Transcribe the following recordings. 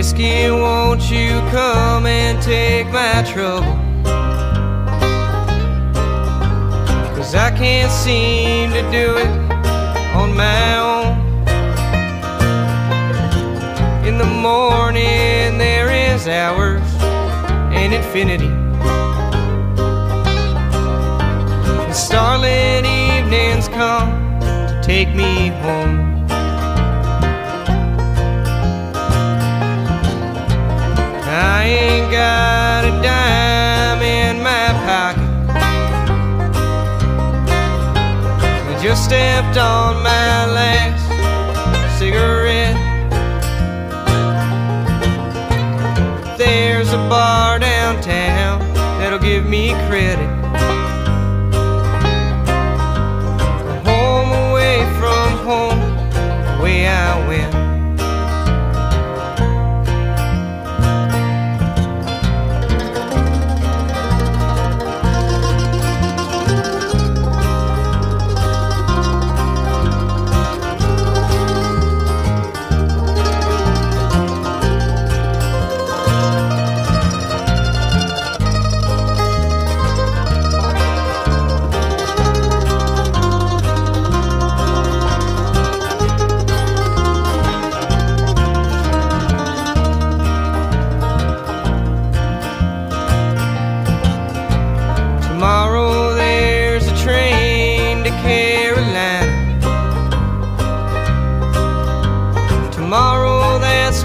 whiskey, won't you come and take my trouble? Cause I can't seem to do it on my own. In the morning, there is hours and infinity. And starlit evenings come to take me home. Ain't got a dime in my pocket. I just stepped on my last cigarette. There's a bar downtown that'll give me credit.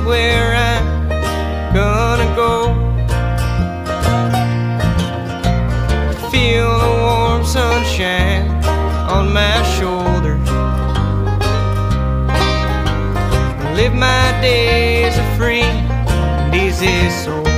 Where I'm gonna go. Feel the warm sunshine on my shoulders. Live my days a free and easy soul.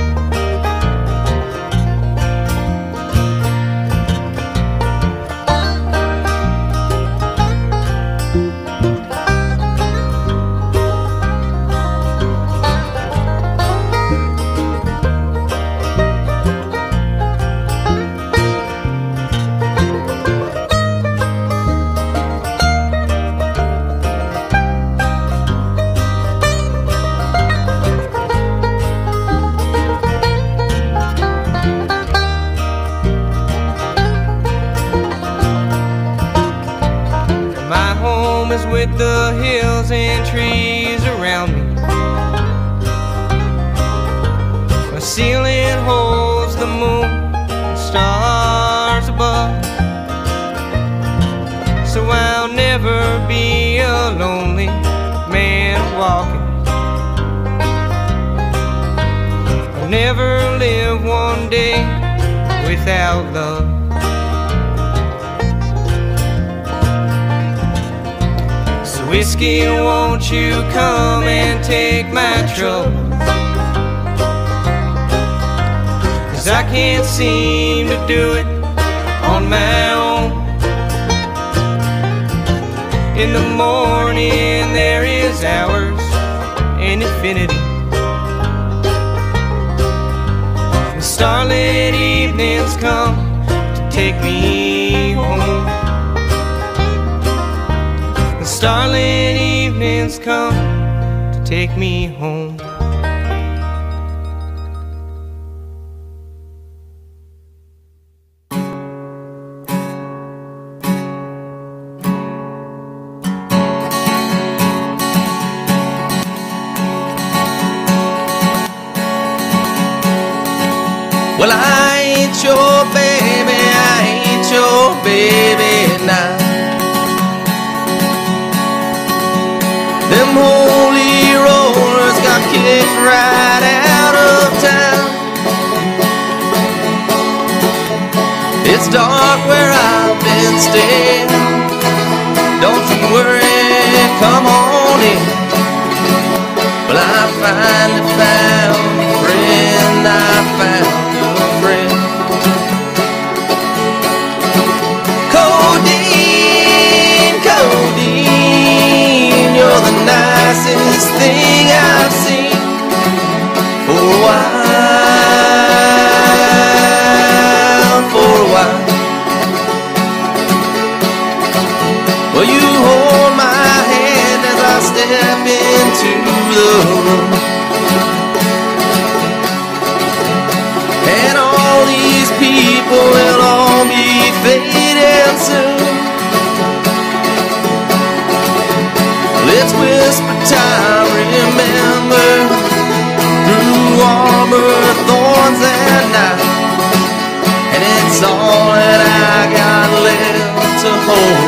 With the hills and trees around me. My ceiling holds the moon and stars above. So I'll never be a lonely man walking. I'll never live one day without love. Whiskey, won't you come and take my trouble? Cause I can't seem to do it on my own. In the morning there is hours and infinity. And starlit evenings come to take me starlit evenings come to take me home. Well, I ain't your baby, I ain't your baby Them holy rollers got kicked right out of town. It's dark where I've been staying. Don't you worry, come on to room And all these people will all be fading soon. Let's whisper time, remember through armor, thorns, and knives. And it's all that I got left to hold.